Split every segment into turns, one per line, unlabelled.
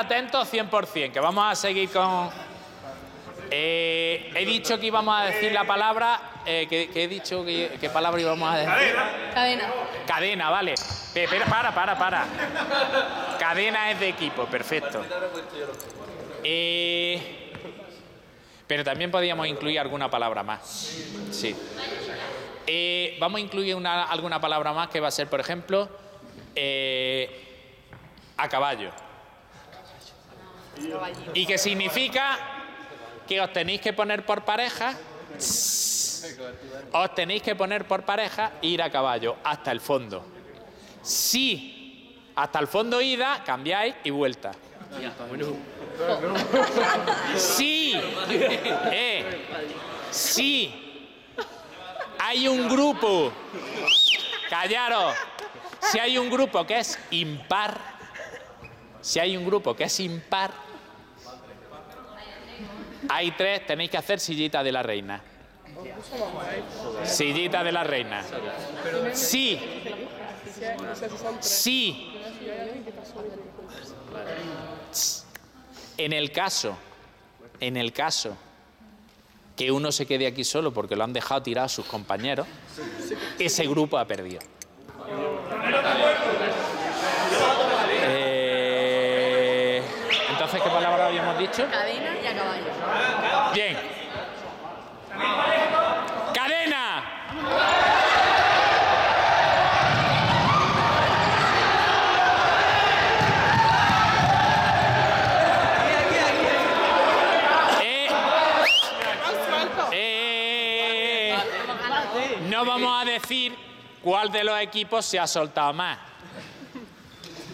atentos 100%, que vamos a seguir con... Eh, he dicho que íbamos a decir la palabra... Eh, ¿qué, qué he dicho? ¿Qué, ¿Qué palabra íbamos a decir?
Cadena.
Cadena, vale. Pe- Pero para, para, para. Cadena es de equipo, perfecto. Eh, pero también podíamos incluir alguna palabra más. Sí. Eh, vamos a incluir una- alguna palabra más que va a ser, por ejemplo, eh, a caballo. Y que significa que os tenéis que poner por pareja. Os tenéis que poner por pareja e ir a caballo hasta el fondo. Si hasta el fondo ida, cambiáis y vuelta. Si, eh, si hay un grupo, callaros, si hay un grupo que es impar, si hay un grupo que es impar, hay tres, tenéis que hacer sillita de la reina. Sillita de la reina. Sí. Sí. En el caso, en el caso que uno se quede aquí solo porque lo han dejado tirado sus compañeros, ese grupo ha perdido. Eh, Entonces, ¿qué palabra habíamos dicho?
Cadena y a caballo.
Bien. ¡Cadena! Eh, eh, no vamos a decir cuál de los equipos se ha soltado más.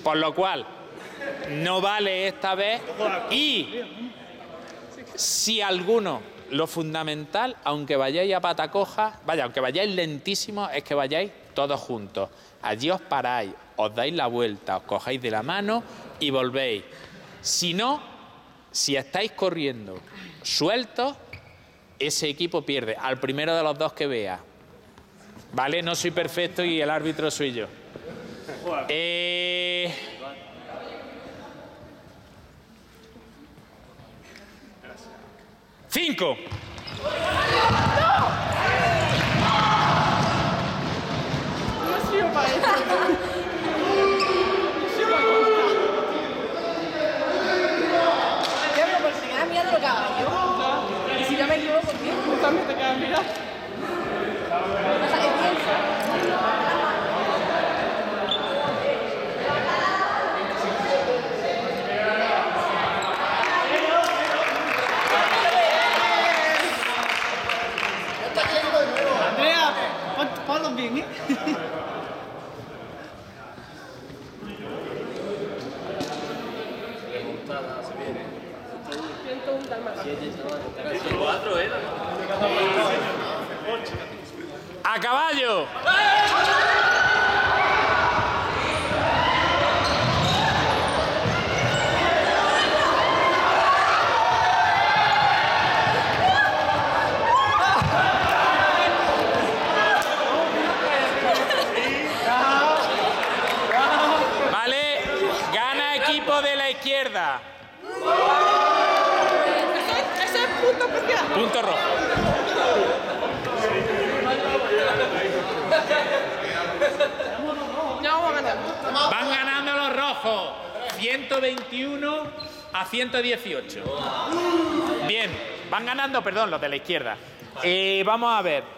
Por lo cual, no vale esta vez y si alguno, lo fundamental, aunque vayáis a pata coja, vaya, aunque vayáis lentísimo, es que vayáis todos juntos. Allí os paráis, os dais la vuelta, os cojáis de la mano y volvéis. Si no, si estáis corriendo sueltos, ese equipo pierde. Al primero de los dos que vea. ¿Vale? No soy perfecto y el árbitro soy yo. Eh, Cinco.
Pero por si quedas mirando lo que haga yo. Y si yo me equivoco, tío. También te quedas mirando. Pasa que pienso.
Andrea, pon, ponlo bien, ¿eh?
A caballo. Vale, gana equipo de la izquierda.
Eso es punto especial.
Punto rojo.
Ya vamos a ganar.
Van ganando los rojos. 121 a 118. Bien, van ganando, perdón, los de la izquierda. Eh, vamos a ver.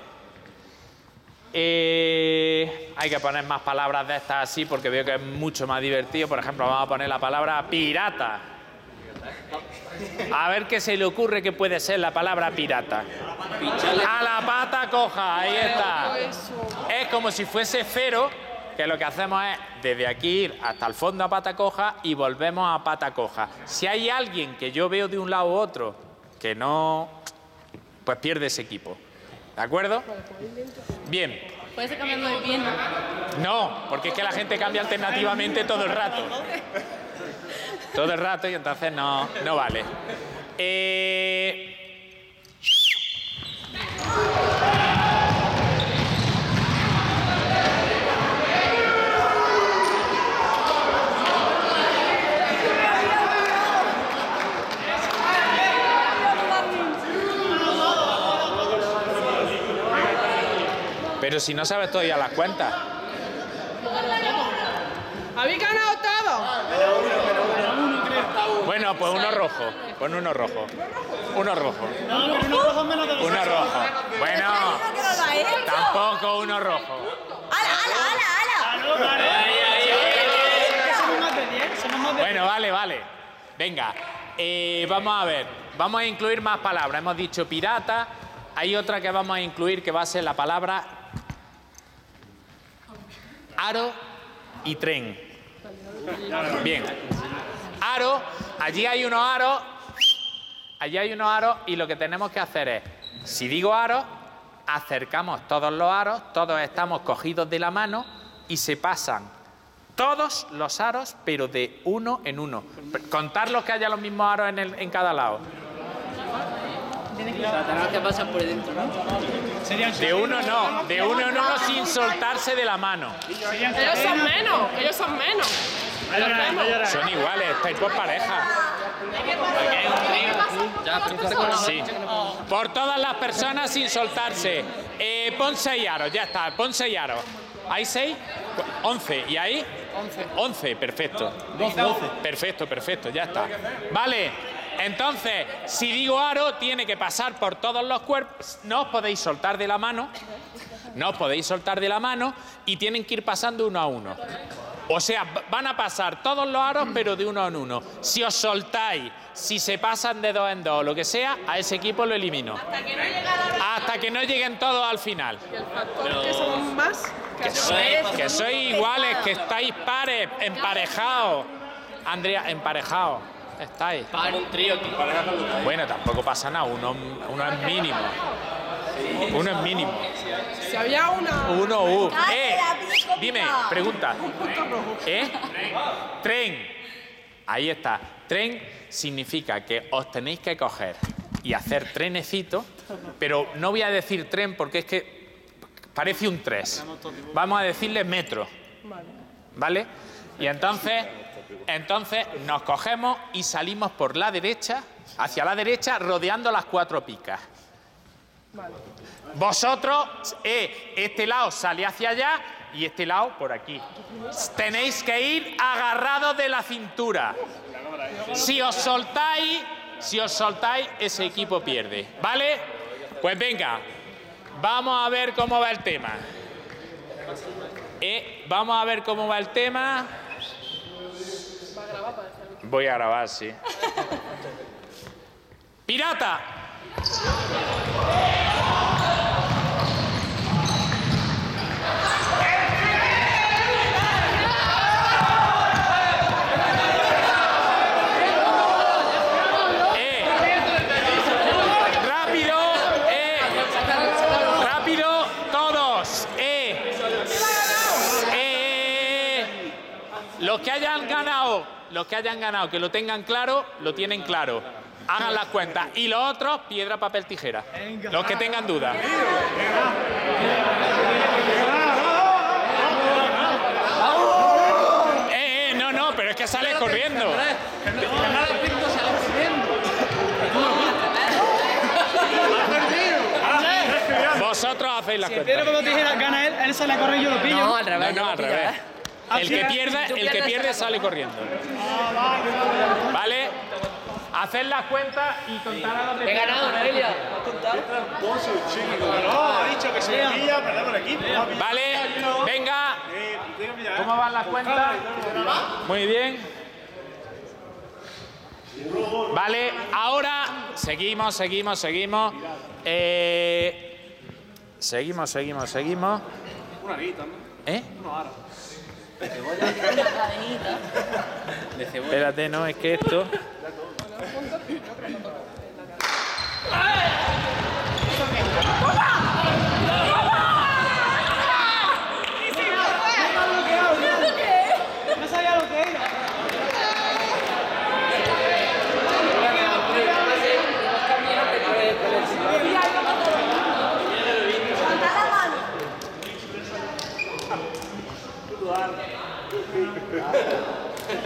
Eh, hay que poner más palabras de estas así porque veo que es mucho más divertido. Por ejemplo, vamos a poner la palabra pirata. A ver qué se le ocurre que puede ser la palabra pirata. A la pata coja, ahí está. Es como si fuese cero, que lo que hacemos es desde aquí ir hasta el fondo a pata coja y volvemos a pata coja. Si hay alguien que yo veo de un lado u otro que no, pues pierde ese equipo. ¿De acuerdo? Bien.
Puedes ir cambiando de pierna.
No, porque es que la gente cambia alternativamente todo el rato. Todo el rato y entonces no, no vale. Eh, Pero si no sabes todavía las cuentas.
¿Habéis ganado todo?
Bueno, pues uno rojo. Pon uno rojo. Uno rojo.
Uno rojo.
Bueno, tampoco uno rojo.
¡Hala, hala, hala, hala!
Claro, vale. Somos más de 10, somos más de
Bueno, vale, vale. Venga, eh, vamos a ver. Vamos a incluir más palabras. Hemos dicho pirata. Hay otra que vamos a incluir que va a ser la palabra aro y tren. Bien. Aro, allí hay unos aros. Allí hay unos aros y lo que tenemos que hacer es, si digo aro, acercamos todos los aros, todos estamos cogidos de la mano y se pasan todos los aros, pero de uno en uno. Contar los que haya los mismos aros en, el- en cada lado.
Tenemos que pasar por dentro, ¿no?
De uno no, de uno en uno sin soltarse de la mano.
Ellos son menos, ellos son menos.
Son iguales, estáis por pareja. Sí. Por todas las personas sin soltarse. Eh, pon seis aros, ya está, pon seis aros. ¿Hay seis? Once. ¿Y ahí? Once. Once, perfecto. Perfecto, perfecto, ya está. Vale, entonces, si digo aro, tiene que pasar por todos los cuerpos. No os podéis soltar de la mano. No os podéis soltar de la mano y tienen que ir pasando uno a uno. O sea, van a pasar todos los aros, pero de uno en uno. Si os soltáis, si se pasan de dos en dos, lo que sea, a ese equipo lo elimino. Hasta que no lleguen todos al final.
¿Qué somos más?
Que sois, que sois iguales, que estáis pares, emparejados. Andrea, emparejados. Estáis.
Para un trío, tío.
Bueno, tampoco pasa nada, uno, uno es mínimo. Uno es mínimo.
Si había una...
Uno, uh. Eh, dime, pregunta. ¿Eh? Tren. Ahí está. Tren significa que os tenéis que coger y hacer trenecito, pero no voy a decir tren porque es que parece un tres. Vamos a decirle metro. ¿Vale? Y entonces, entonces nos cogemos y salimos por la derecha, hacia la derecha, rodeando las cuatro picas. Vosotros, eh, este lado sale hacia allá y este lado por aquí. Tenéis que ir agarrados de la cintura. Si os soltáis, si os soltáis, ese equipo pierde. ¿Vale? Pues venga, vamos a ver cómo va el tema. Eh, vamos a ver cómo va el tema. Voy a grabar, sí. ¡Pirata! ¡Eh! ¡Rápido! ¡Eh! ¡Rápido! ¡Todos! ¡Eh! ¡Eh! Los que hayan ganado, los que hayan ganado, que lo tengan claro, lo tienen claro. Hagan las cuentas. Y los otros, piedra, papel, tijera. Los que tengan dudas. Eh, eh, no, no, pero es que sales corriendo. Vosotros hacéis las
Pero
cuentas.
como te dijera, gana él, él sale a correr y yo lo pillo.
No, al revés.
No, no, al revés. El que pierde,
Tú
el que pierde
sale
corriendo. ¿Vale? Hacer las cuentas y contar a los
¿eh? He ganado, Noelia. ¿Has contado?
No, ha dicho que si pilla, perdemos el equipo.
¿Vale? Venga. ¿Cómo van las cuentas? Muy bien. Vale, ahora seguimos, seguimos, seguimos. Eh, seguimos, seguimos, seguimos. ¿Eh? Espérate, no, es que esto.
No sabía lo que era.
Levantad la mano.
Estás ayudando.
no es rojo.
No, se pone rojo.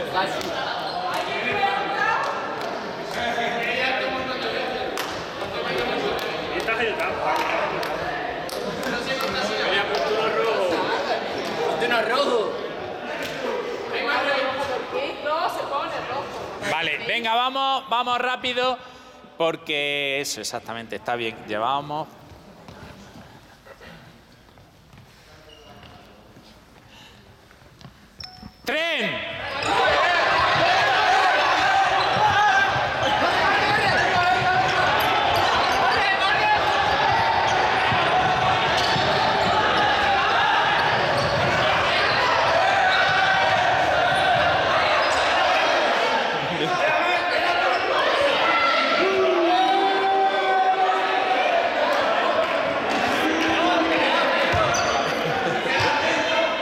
Vale, venga, vamos, vamos rápido, porque eso exactamente está bien. Llevamos. ¡Tren!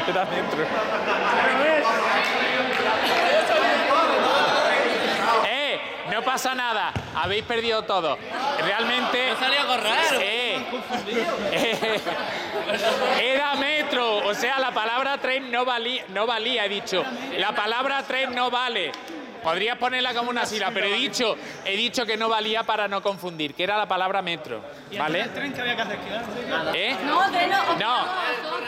Era dentro. ¡Eh! No pasa nada. Habéis perdido todo. Realmente.
Salió a correr.
Eh, eh, era metro, o sea, la palabra tren no valía, no valía, he dicho. La palabra tren no vale. Podrías ponerla como una sílaba, pero he dicho, he dicho que no valía para no confundir, que era la palabra metro, ¿vale?
El tren que había que hacer que
¿Eh?
No, de no.
No,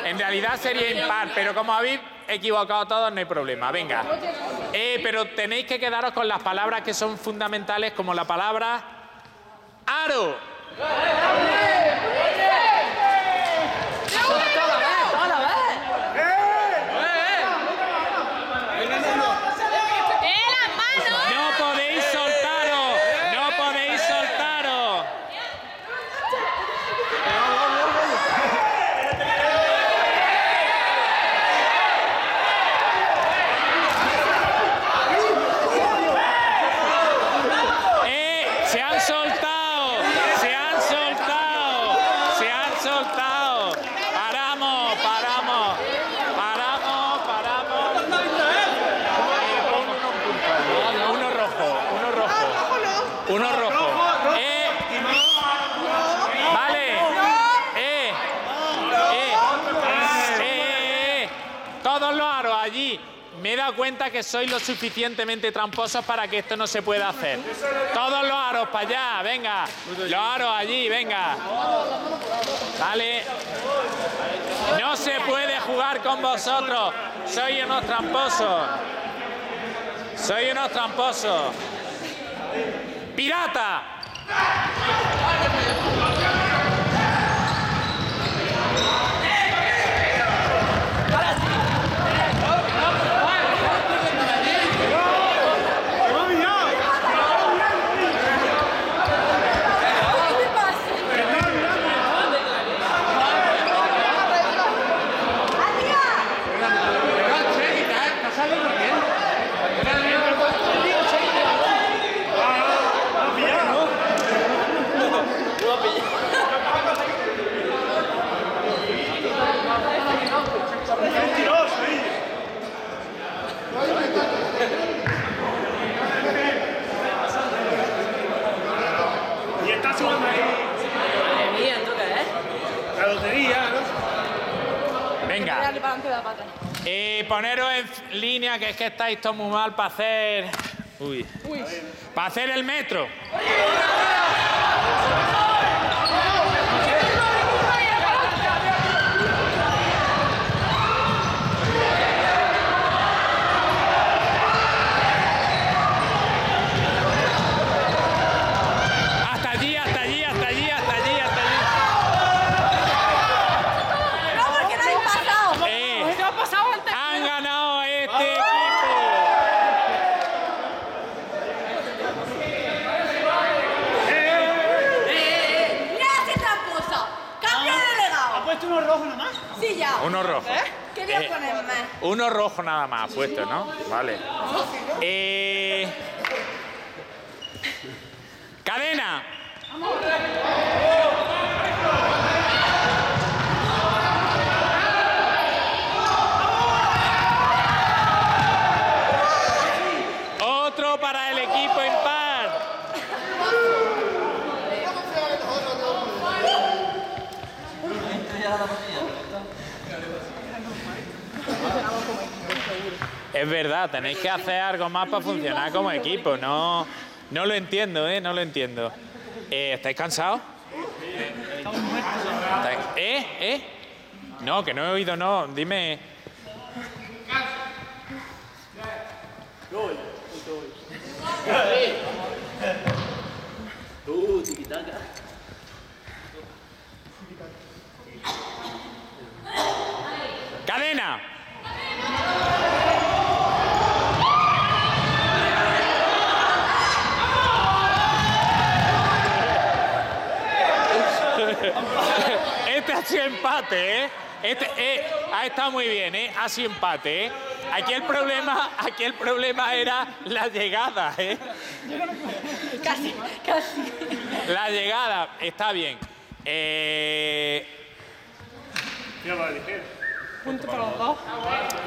en realidad sería impar, pero como habéis equivocado todos, no hay problema. Venga. Eh, pero tenéis que quedaros con las palabras que son fundamentales, como la palabra aro.
¡Eh, las manos!
No podéis soltaros, no podéis soltaros. ¡Eh! ¡Se han soltado! ¡Se han soltado! ¡Se han soltado! ¡Paramos! ¡Paramos! ¡Paramos! ¡Paramos! Eh, pon uno en punta. Uno rojo, uno rojo. Uno rojo. ¡Eh! ¡Vale! ¡Eh! ¡Eh! ¡Eh! ¡Eh! Todos los aros allí. Me he dado cuenta que sois lo suficientemente tramposos para que esto no se pueda hacer. Todos los aros para allá, venga. Los aros allí, venga. Vale. No se puede jugar con vosotros. Sois unos tramposos. Soy unos tramposos. ¡Pirata!
¿Qué te pasa?
Mentiroso, ¿eh? Y está jugando ahí
Madre mía, ¿esto qué es?
la lotería, ¿no?
Venga.
Dale para adelante de la pata.
Eh, poneros en línea, que es que estáis todos muy mal para hacer. Uy. Para hacer el metro. Hasta allí, hasta allí, hasta allí, hasta allí, hasta allí.
No, porque no hay pasado.
Eh,
¿Qué ha pasado antes?
han ganado este equipo.
Mira, hace tramposa. Cambia de
¿Ha
delegado.
puesto uno rojo nomás?
Sí, ya.
Uno rojo.
¿Qué voy a ponerme?
Uno rojo nada más puesto, ¿no? Vale. Eh... Cadena. Otro para el equipo impar. Es verdad, tenéis que hacer algo más para funcionar como equipo. No, no lo entiendo, ¿eh? No lo entiendo. Eh, ¿Estáis cansados? ¿Eh? ¿Eh? ¿Eh? No, que no he oído, no. Dime.
Tú,
Cadena. Este ha sido empate, ¿eh? Este eh, ha estado muy bien, ¿eh? Ha sido empate, ¿eh? Aquí el problema, aquí el problema era la llegada, ¿eh?
Casi, casi.
La llegada, está bien. Eh.
Punto para los dos.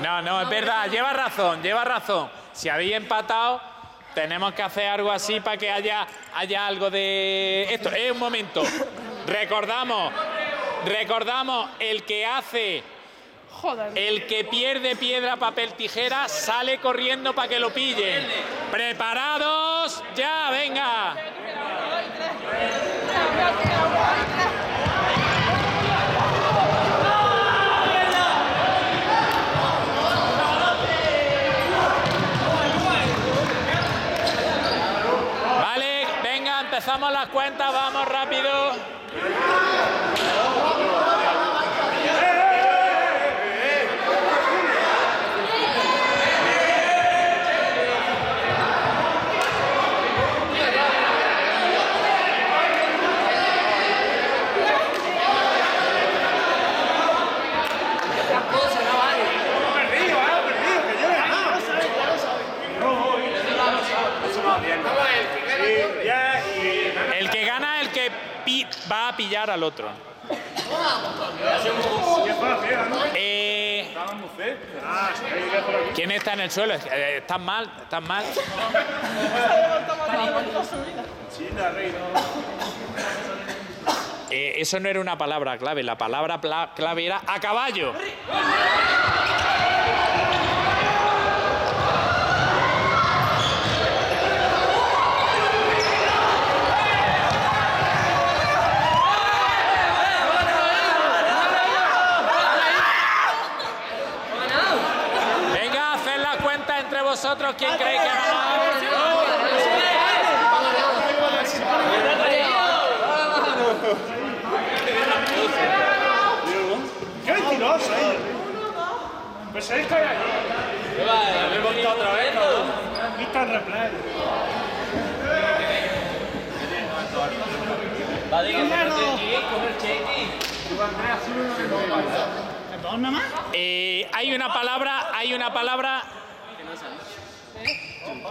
No, no, es verdad, lleva razón, lleva razón. Si habéis empatado, tenemos que hacer algo así para que haya, haya algo de esto. Es un momento. Recordamos, recordamos, el que hace, el que pierde piedra, papel, tijera, sale corriendo para que lo pillen. ¿Preparados? Ya, venga. Vale, venga, empezamos las cuentas, vamos rápido.
Perdido, ah, perdido, que yo he ganado. Sí, ya, y
El que gana es el que pi- va a pillar al otro. Eh. ¿Quién está en el suelo? Eh, ¿Están mal? ¿Están mal? Eh, eso no era una palabra clave. La palabra clave era a caballo. Venga, haced la cuenta entre vosotros. ¿Quién cree que?
¡Qué mentiroso, eh! Pues ahí está ahí.
¿Lo he montado otra vez?
Aquí está el replay.
Va que no
hay una palabra, hay una palabra.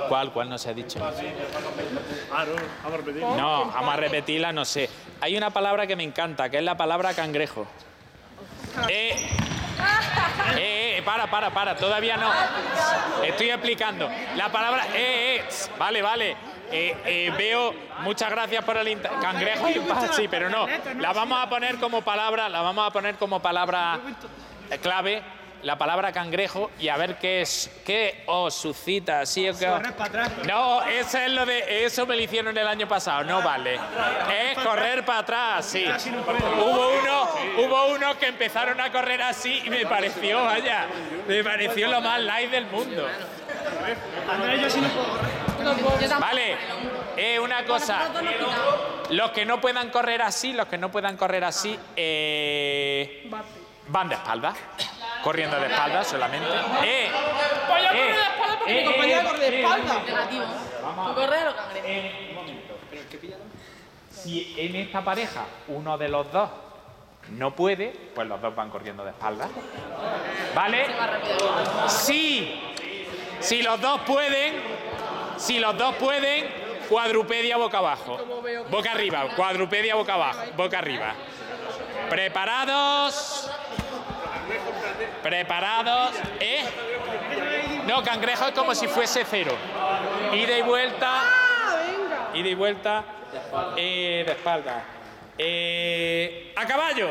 ¿Cuál? ¿Cuál no se ha dicho?
Ah, no, vamos a
repetirla, no sé. Hay una palabra que me encanta, que es la palabra cangrejo. Eh, eh, eh, para, para, para, todavía no. Estoy explicando. La palabra, eh, eh, vale, vale. Eh, eh, veo, muchas gracias por el cangrejo y sí, pero no. La vamos a poner como palabra, la vamos a poner como palabra eh, clave, la palabra cangrejo y a ver qué es, qué os suscita, sí o qué. os-
Correr para atrás.
no, eso es lo de. Eso me lo hicieron el año pasado, no vale. Es correr para atrás, sí. Hubo uno, hubo uno que empezaron a correr así y me pareció, vaya, me pareció lo más light del mundo.
Andrés, yo sí no puedo correr.
Vale, eh, una cosa. Los que no puedan correr así, los que no puedan correr así, eh, van de espalda. Corriendo de espalda solamente. Eh,
Pues yo corro
eh,
de espalda porque
eh,
mi compañera
eh,
corre de
eh,
espalda. Negativo. ¿Tú corres o cangrejo?
Eh, un momento. Si en esta pareja uno de los dos no puede, pues los dos van corriendo de espalda. ¿Vale? Sí. Si los dos pueden, si los dos pueden, cuadrupedia boca abajo. Boca arriba, cuadrupedia boca abajo, boca arriba. ¿Preparados? ¿Preparados? ¿Eh? No, cangrejo es como si fuese cero. Ida y vuelta. Ida y vuelta. eh, de espalda. Eh, a caballo.